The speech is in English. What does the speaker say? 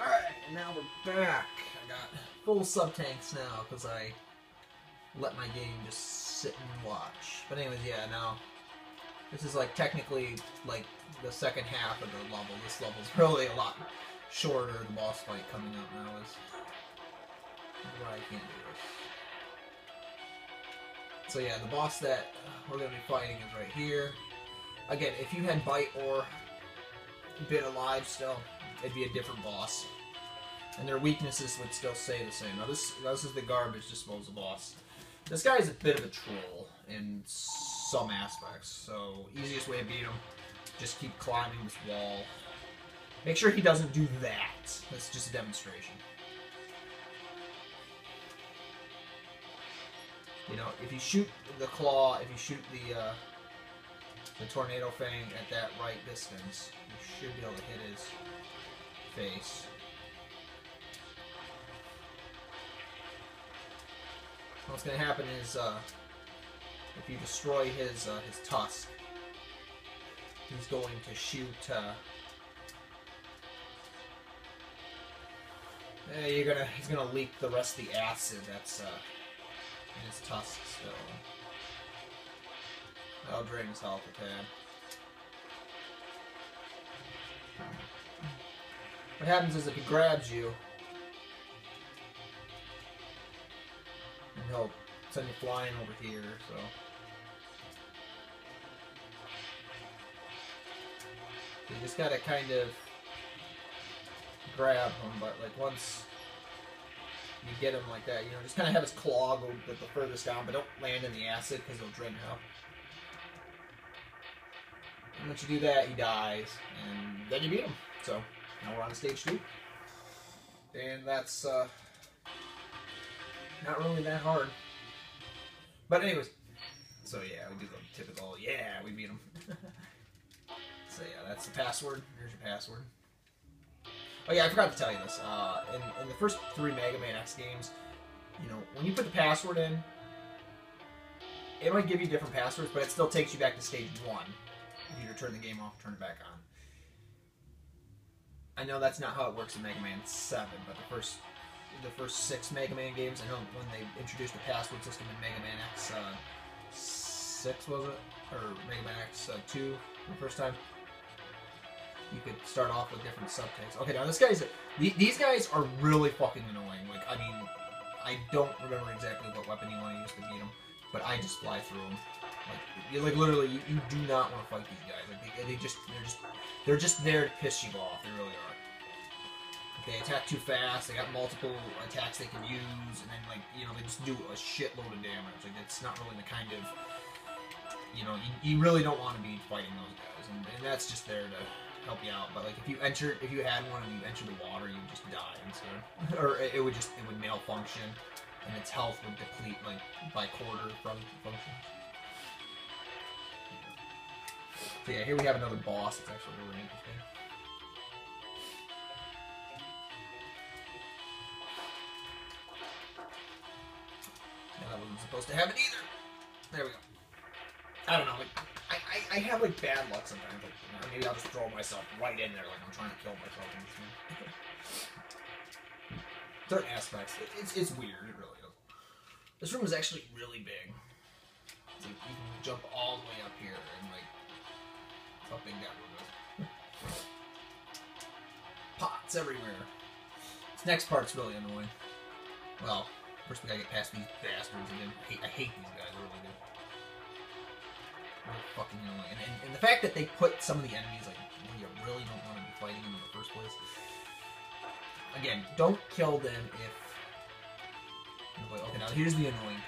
Alright, and now we're back. I got full sub tanks now because I let my game just sit and watch. But anyways, yeah, now this is like technically like the second half of the level. This level's really a lot shorter. The boss fight coming up now is why I can't do this. So yeah, the boss that we're gonna be fighting is right here. Again, if you had bite or been alive still, it'd be a different boss. And their weaknesses would still stay the same. Now this, this is the garbage disposal boss. This guy is a bit of a troll in some aspects, so easiest way to beat him, just keep climbing this wall. Make sure he doesn't do that. That's just a demonstration. You know, if you shoot the claw, if you shoot the uh, the tornado fang at that right distance, you should be able to hit his face. What's going to happen is, uh, if you destroy his uh, his tusk, he's going to shoot. Uh, you're gonna he's gonna leak the rest of the acid that's uh, in his tusk still. That'll drain his health a tad. What happens is if he grabs you, he'll send you flying over here, so. You just gotta kind of grab him, but like once you get him like that, you know, just kind of have his claw go the furthest down, but don't land in the acid because it'll drain out. Once you do that, he dies, and then you beat him. So now we're on stage two, and that's uh, not really that hard. But anyways, so yeah, we do the typical. Yeah, we beat him. so yeah, that's the password. Here's your password. Oh yeah, I forgot to tell you this. Uh, in, in the first three Mega Man X games, you know, when you put the password in, it might give you different passwords, but it still takes you back to stage one. You turn the game off, turn it back on. I know that's not how it works in Mega Man 7, but the first the first six Mega Man games, I know when they introduced the password system in Mega Man X uh, 6, was it? Or Mega Man X uh, 2 the first time, you could start off with different subtext. Okay, now this guy's these guys are really fucking annoying. Like, I mean, I don't remember exactly what weapon you want to use to beat them, but I just fly through them. Like, like literally, you, you do not want to fight these guys. Like, they, they just, they're just, they're just there to piss you off. They really are. They attack too fast. They got multiple attacks they can use, and then like, you know, they just do a shitload of damage. Like, it's not really the kind of, you know, you, you really don't want to be fighting those guys, and, and that's just there to help you out. But like if you enter, if you had one and you enter the water, you would just die instead, or it, it would just it would malfunction, and its health would deplete like by quarter from function. So yeah, here we have another boss. It's actually really interesting. And I wasn't supposed to it either. There we go. I don't know. Like, I, I, I have like bad luck sometimes. Like, maybe I'll just throw myself right in there, like I'm trying to kill myself. In this Certain aspects, it, it's it's weird. It really is. This room is actually really big. It's like you can jump all the way up here and like how big that room is. Pots everywhere. This next part's really annoying. Well, first we gotta get past these bastards, then I hate, I hate these guys. I really do. Really fucking annoying. And, and, and the fact that they put some of the enemies like where you really don't want to be fighting them in the first place. Again, don't kill them if. Okay, now here's the annoying